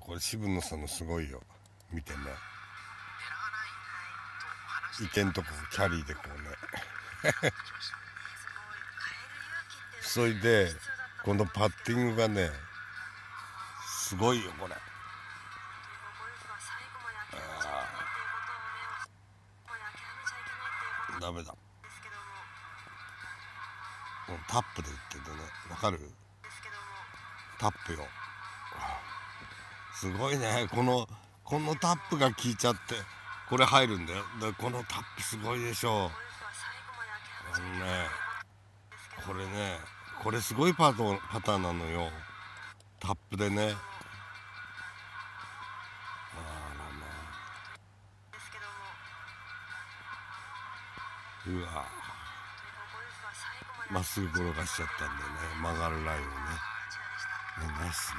これ渋野さんのすごいよ。見てね。池んとこキャリーでこうね。それでこのパッティングがねすごいよこれ。ダメだ。タップで打ってるね。わかる？タップよ。すごいね。このこのタップが効いちゃって。これ入るんだよ。だこのタップすごいでしょあのねこれねこれすごいパートパターンなのよ。タップでね。あらまあ。うわ。まっすぐ転がしちゃったんでね。曲がるラインをね。ねナイスね。